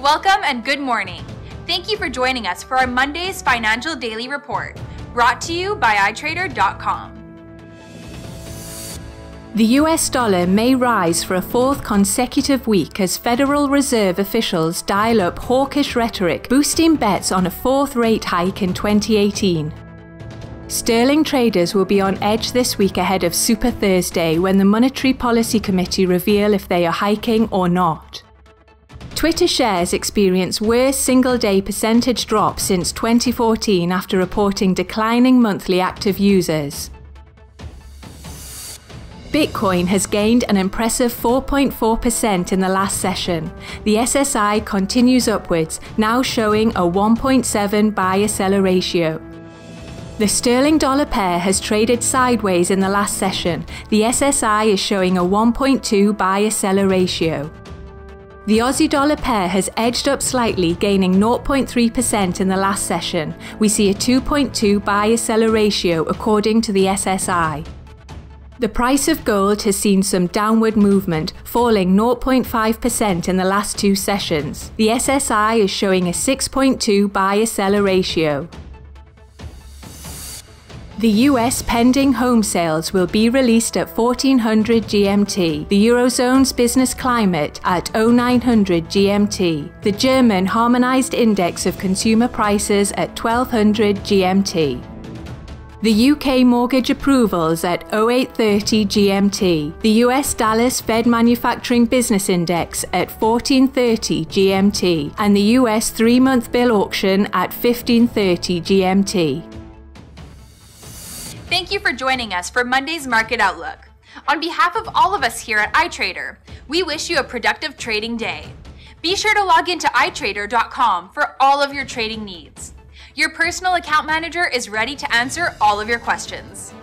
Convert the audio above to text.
Welcome and good morning. Thank you for joining us for our Monday's Financial Daily Report, brought to you by iTrader.com. The US dollar may rise for a fourth consecutive week as Federal Reserve officials dial up hawkish rhetoric, boosting bets on a fourth rate hike in 2018. Sterling traders will be on edge this week ahead of Super Thursday when the Monetary Policy Committee reveal if they are hiking or not. Twitter shares experience worst single day percentage drop since 2014 after reporting declining monthly active users. Bitcoin has gained an impressive 4.4% in the last session. The SSI continues upwards, now showing a 1.7 buyer seller ratio. The sterling dollar pair has traded sideways in the last session. The SSI is showing a 1.2 buyer seller ratio. The Aussie dollar pair has edged up slightly, gaining 0.3% in the last session. We see a 2.2 buyer seller ratio according to the SSI. The price of gold has seen some downward movement, falling 0.5% in the last two sessions. The SSI is showing a 6.2 buyer seller ratio. The US pending home sales will be released at 1400 GMT, the Eurozone's business climate at 0900 GMT, the German Harmonized Index of Consumer Prices at 1200 GMT. The UK mortgage approvals at 0830 GMT, the US Dallas Fed Manufacturing Business Index at 1430 GMT, and the US three month bill auction at 1530 GMT. Thank you for joining us for Monday's Market Outlook. On behalf of all of us here at iTrader, we wish you a productive trading day. Be sure to log into iTrader.com for all of your trading needs. Your personal account manager is ready to answer all of your questions.